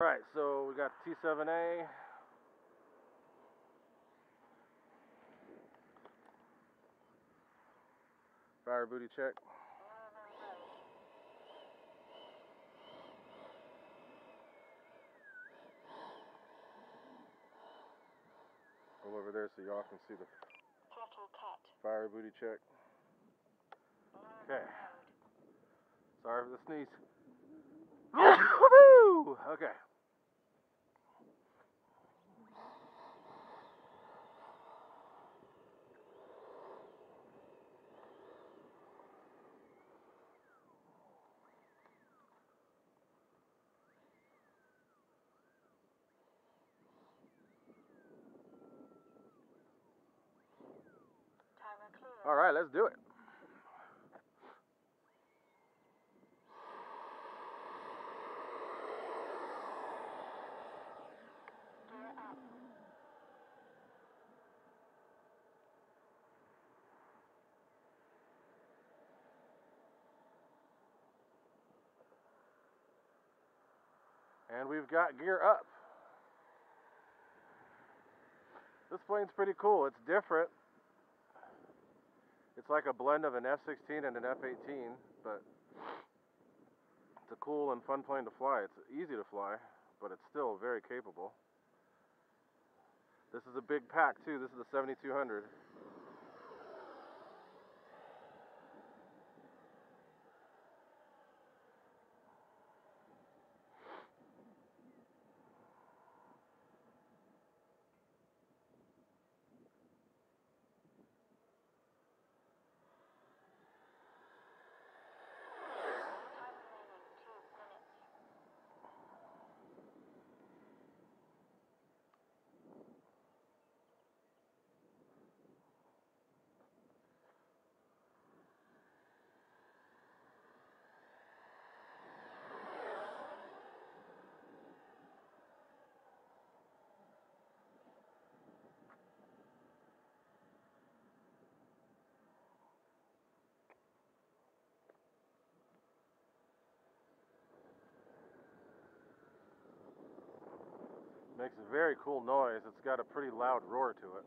Alright, so we got T7A. Fire booty check. Go over there so y'all can see the fire booty check. Okay. Sorry for the sneeze. Okay. All right, let's do it. And we've got gear up. This plane's pretty cool. It's different. It's like a blend of an F-16 and an F-18, but it's a cool and fun plane to fly. It's easy to fly, but it's still very capable. This is a big pack too. This is the 7200. Makes a very cool noise. It's got a pretty loud roar to it.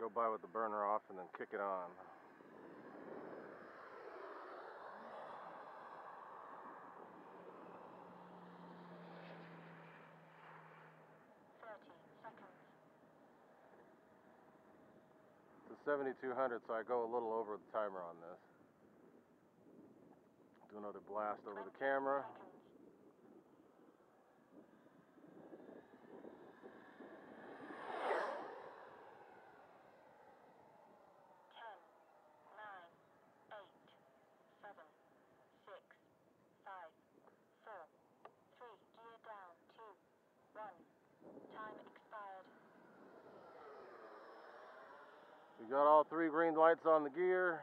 Go by with the burner off and then kick it on. It's a 7200, so I go a little over the timer on this. Do another blast over the 20 camera. We got all three green lights on the gear.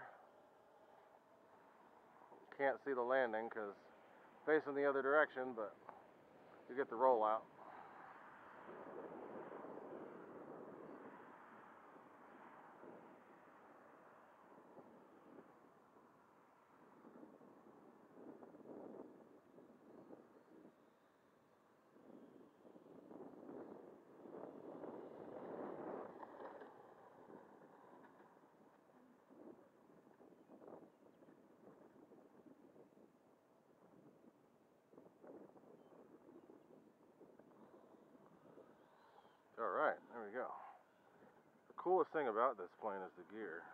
Can't see the landing because facing the other direction, but you get the rollout. All right, there we go. The coolest thing about this plane is the gear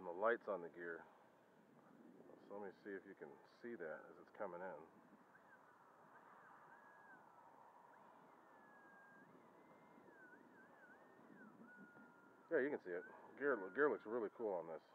and the lights on the gear. So let me see if you can see that as it's coming in. Yeah, you can see it. Gear, gear looks really cool on this.